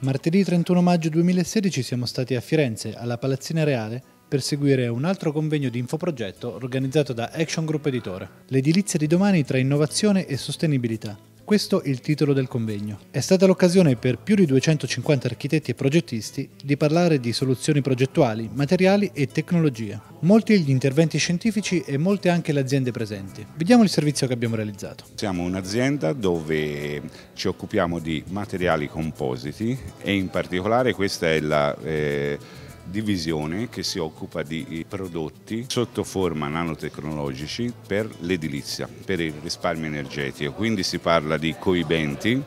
Martedì 31 maggio 2016 siamo stati a Firenze, alla Palazzina Reale, per seguire un altro convegno di infoprogetto organizzato da Action Group Editore. L'edilizia di domani tra innovazione e sostenibilità. Questo è il titolo del convegno. È stata l'occasione per più di 250 architetti e progettisti di parlare di soluzioni progettuali, materiali e tecnologia. Molti gli interventi scientifici e molte anche le aziende presenti. Vediamo il servizio che abbiamo realizzato. Siamo un'azienda dove ci occupiamo di materiali compositi e in particolare questa è la... Eh, divisione che si occupa di prodotti sotto forma nanotecnologici per l'edilizia, per il risparmio energetico. Quindi si parla di coibenti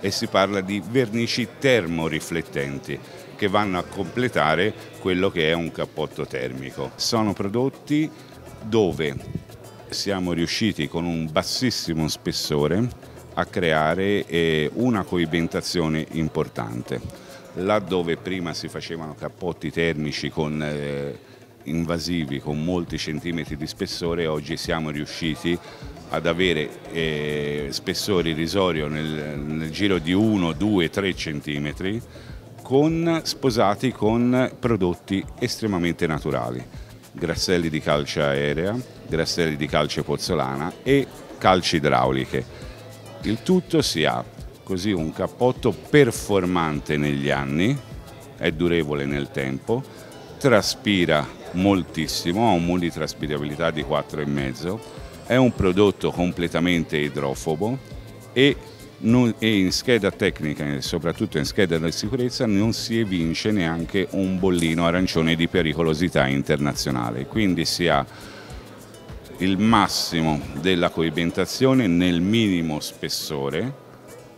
e si parla di vernici termoriflettenti che vanno a completare quello che è un cappotto termico. Sono prodotti dove siamo riusciti con un bassissimo spessore a creare eh, una coibentazione importante laddove prima si facevano cappotti termici con, eh, invasivi con molti centimetri di spessore, oggi siamo riusciti ad avere eh, spessore irrisorio nel, nel giro di 1, 2, 3 centimetri con, sposati con prodotti estremamente naturali, grasselli di calce aerea, grasselli di calce pozzolana e calci idrauliche. Il tutto si ha così un cappotto performante negli anni, è durevole nel tempo, traspira moltissimo, ha un mood di traspirabilità di 4,5, è un prodotto completamente idrofobo e, e in scheda tecnica e soprattutto in scheda di sicurezza non si evince neanche un bollino arancione di pericolosità internazionale, quindi si ha il massimo della coibentazione nel minimo spessore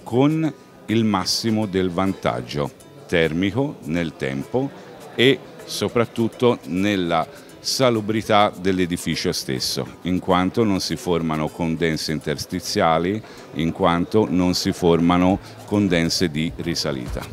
con il massimo del vantaggio termico nel tempo e soprattutto nella salubrità dell'edificio stesso, in quanto non si formano condense interstiziali, in quanto non si formano condense di risalita.